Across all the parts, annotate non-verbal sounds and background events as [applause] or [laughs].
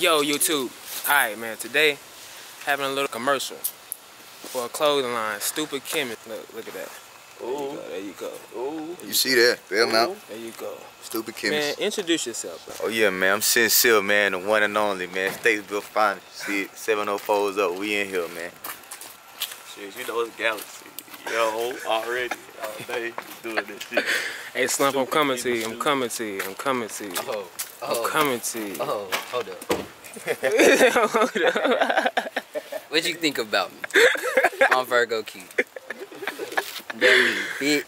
Yo, YouTube. Alright, man, today having a little commercial for a clothing line. Stoopid Khemist. Look, look at that. Ooh. There you go. There you go. You see that? Bail him out. There you go. Stupid Man, introduce yourself, bro. Oh yeah, man. I'm sincere, man. The one and only, man. Statesville finest. See, 704's up. We in here, man. Shit, you know it's Galaxy. Yo, already. All day doing this shit. Hey, Slump, I'm coming to you. I'm coming to you. I'm coming to you. Oh, I'm oh, coming to you. oh, hold up. Hold [laughs] up. What'd you think about me? I'm Virgo Q. Baby, me, bitch.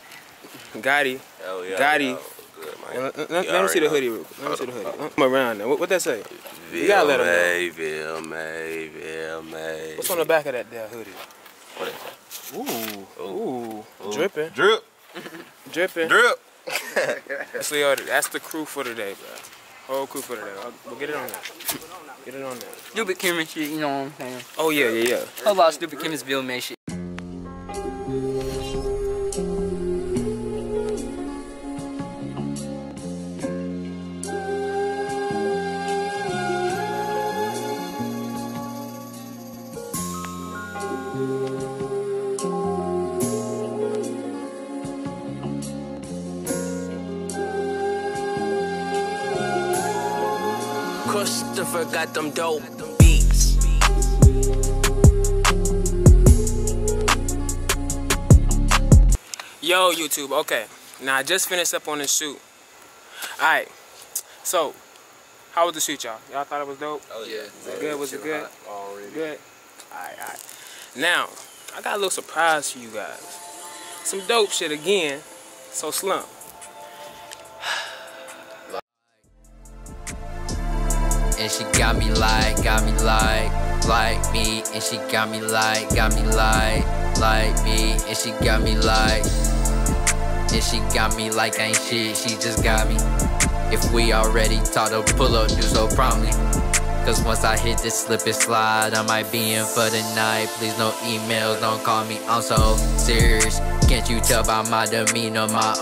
Gotti. Hell yeah. Gotti. yo, Good, man. Let, let- let me see the hoodie real quick. Let me see the hoodie. I'm around now. What, what that say? You gotta let 'em know. Ville May, Ville May. What's on the back of that there hoodie? What is that? Ooh, ooh, dripping, Drip, dripping. drip. [laughs] That's the, that's the crew for today, bro. Whole crew for today. I'll- We'll get it on there. Get it on there. Stoopid Khemist shit, you know what I'm saying? Oh yeah, yeah, yeah. How about stupid Bill May shit? Got them dope beats. Yo, YouTube. Okay, now I just finished up on the shoot. All right. So, how was the shoot, y'all? Y'all thought it was dope? Oh yeah. Was it good? Was it good? Already. Good. All right, all right. Now, I got a little surprise for you guys. Some dope shit again. So slump. And she got me like, got me like, like me. And she got me like, got me like, like me. And she got me like, and she got me like ain't shit. She just got me. If we already taught her pull up, do so promptly. Cause once I hit this slip and slide, I might be in for the night. Please no emails, don't call me. I'm so serious. Can't you tell by my demeanor, my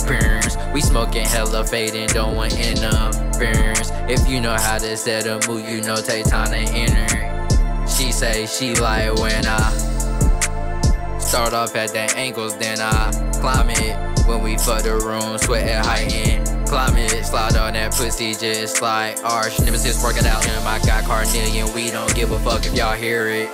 appearance? We smoking hella fading, don't want um, If you know how to set a mood, you know take time to enter. She say she like when I start off at the ankles, then I climb it. When we fuck the room, sweat at high end. Climb it, slide on that pussy just like arch. Nemesis working out in my guy Carnelian. We don't give a fuck if y'all hear it.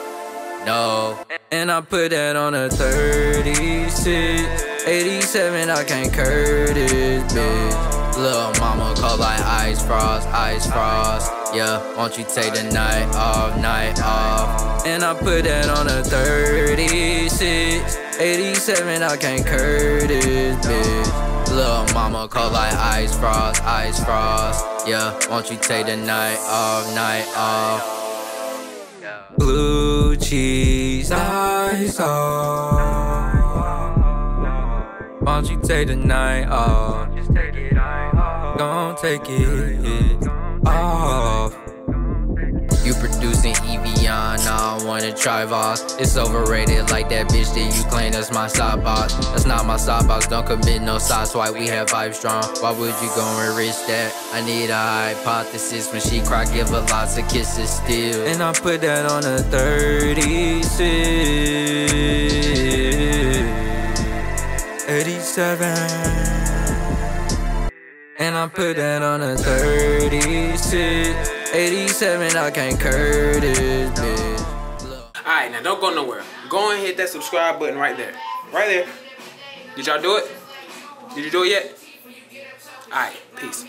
No. And I put that on a 36. 87, I can't curve this bitch. Little mama call like ice frost, ice frost. Yeah, won't you take the night off, night off? And I put that on a 36. 87, I can't curve this bitch. Little mama call like ice frost, ice frost. Yeah, won't you take the night off, night off? Blue cheese, ice off. Won't you take the night off? Don't take it off. Ah. You producing Evian, I don't wanna try Voss. It's overrated like that bitch that you claim that's my side box. That's not my side box, don't commit no side swipe, we have vibe strong. Why would you go and risk that? I need a hypothesis when she cry, give her lots of kisses still. And I put that on a 36. 87. And I put that on a 36. 87, I can't curve this bitch. Alright, now don't go nowhere. Go and hit that subscribe button right there. Right there. Did y'all do it? Did you do it yet? Alright, peace.